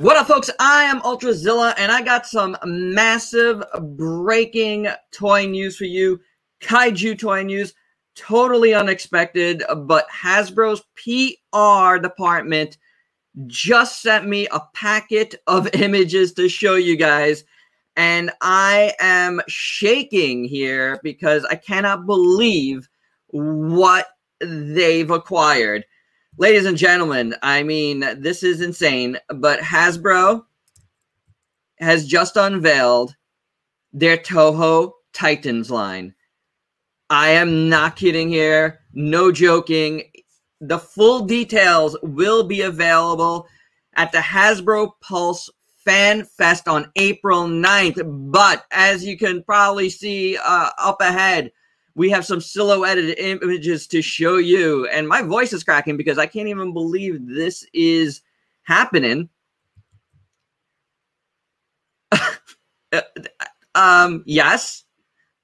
What up, folks? I am Ultrazilla, and I got some massive breaking toy news for you. Kaiju toy news, totally unexpected, but Hasbro's PR department just sent me a packet of images to show you guys, and I am shaking here because I cannot believe what they've acquired. Ladies and gentlemen, I mean, this is insane, but Hasbro has just unveiled their Toho Titans line. I am not kidding here. No joking. The full details will be available at the Hasbro Pulse Fan Fest on April 9th. But as you can probably see uh, up ahead, we have some silhouetted images to show you. And my voice is cracking because I can't even believe this is happening. um, yes,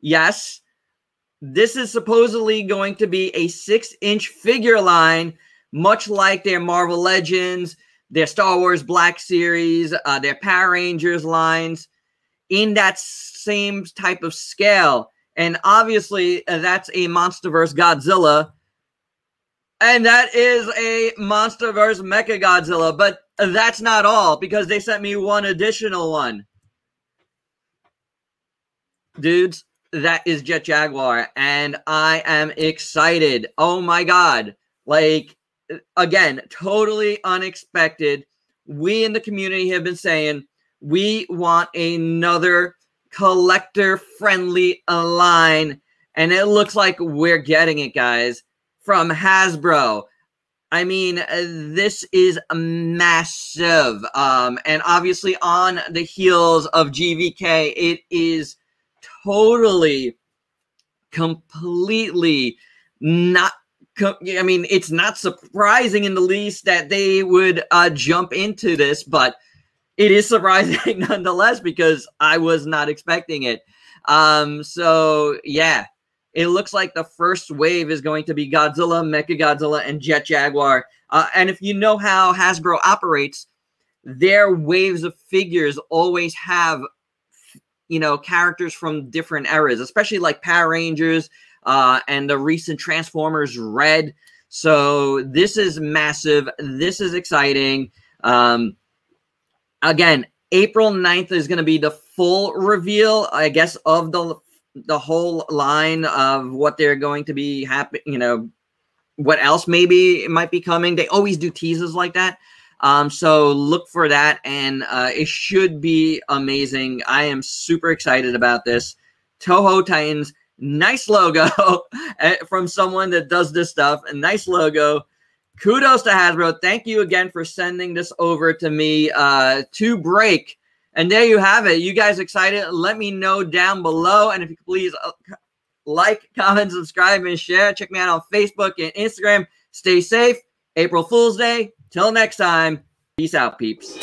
yes. This is supposedly going to be a six inch figure line, much like their Marvel Legends, their Star Wars Black Series, uh, their Power Rangers lines, in that same type of scale. And obviously, uh, that's a MonsterVerse Godzilla. And that is a MonsterVerse Mecha Godzilla. But that's not all because they sent me one additional one. Dudes, that is Jet Jaguar. And I am excited. Oh my God. Like, again, totally unexpected. We in the community have been saying we want another collector friendly line. And it looks like we're getting it, guys, from Hasbro. I mean, uh, this is massive. Um, and obviously, on the heels of GVK, it is totally, completely not. I mean, it's not surprising in the least that they would uh, jump into this, but it is surprising nonetheless because I was not expecting it. Um, so yeah, it looks like the first wave is going to be Godzilla, Mecha Godzilla, and Jet Jaguar. Uh, and if you know how Hasbro operates, their waves of figures always have, you know, characters from different eras, especially like Power Rangers uh, and the recent Transformers Red. So this is massive. This is exciting. Um, again, April 9th is going to be the full reveal, I guess, of the the whole line of what they're going to be happy, you know, what else maybe might be coming. They always do teasers like that. Um, so look for that, and uh, it should be amazing. I am super excited about this. Toho Titans, nice logo eh, from someone that does this stuff. A nice logo kudos to Hasbro. Thank you again for sending this over to me uh, to break. And there you have it. You guys excited? Let me know down below. And if you please uh, like, comment, subscribe, and share. Check me out on Facebook and Instagram. Stay safe. April Fool's Day. Till next time. Peace out, peeps.